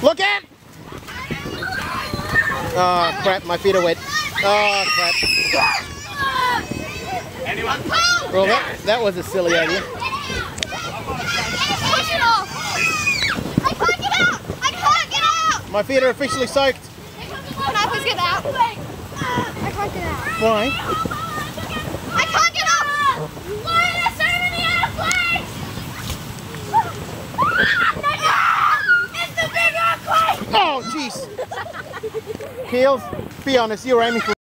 Look at! Oh crap, my feet are wet. Oh crap. Anyone? Well, that, that was a silly idea. It! I can't get out! I can't get out! My feet are officially soaked. Can I please get out? I can't get out. Why? Oh jeez. Keels, be honest, you were aiming for